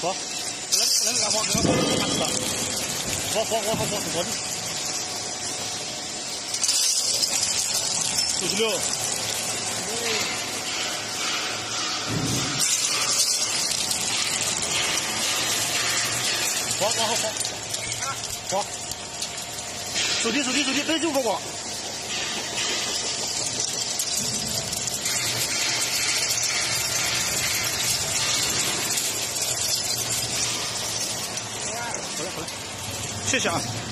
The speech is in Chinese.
走，那那个干活，那个活干死了。活活活活活活的。九十六。滑滑滑滑，滑。手机手机手机，别就不光。谢谢啊。